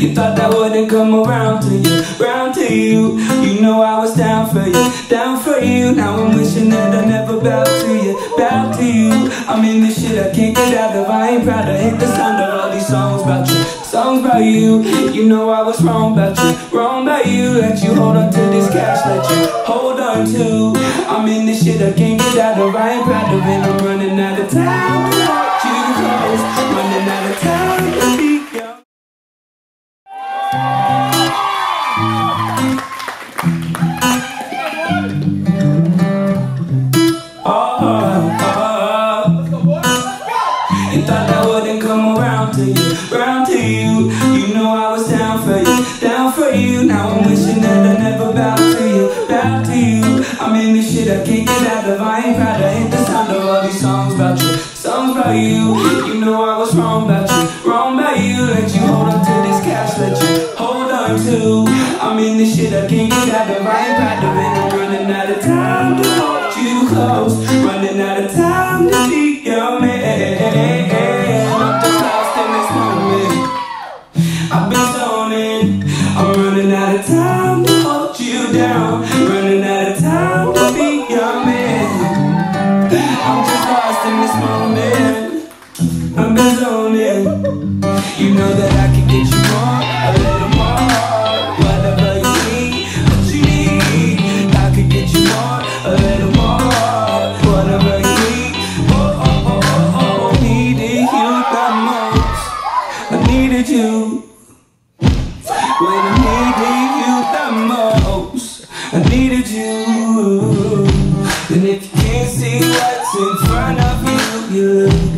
You thought that wouldn't come around to you, round to you. You know I was down for you, down for you. Now I'm wishing that I never bowed to you, bowed to you. I'm in this shit I can't get out of. I ain't proud. I hate the sound of all these songs about you, songs about you. You know I was wrong about you, wrong about you. Let you hold on to this cash, let you. In this shit I can't get out of. I ain't proud of it. I'm running out of time. Without you close, running out of time. Oh, oh, oh. You thought that wouldn't come around to you, round to you. You know I was down for you, down for you. Now I'm wishing that I never bowed of. I. Hate the sound of all these songs about you, songs about you. You know I was wrong about you, wrong about you. Let you hold on to this cash, let you hold on to. I'm in this shit I can't get out of. I ain't proud of it. I'm running out of time to hold you close, running out of time to be your man. I'm lost in this moment. I've been zoning. I'm running out of time been zoning. You know that I can get you more, a little more. Whatever you need, what you need. I could get you more, a little more. Whatever you need. Oh, oh, oh, oh, oh. oh. Needed you the most. I needed you. When I needed you the most, I needed you. And if you can't see what's in front of you, you lose.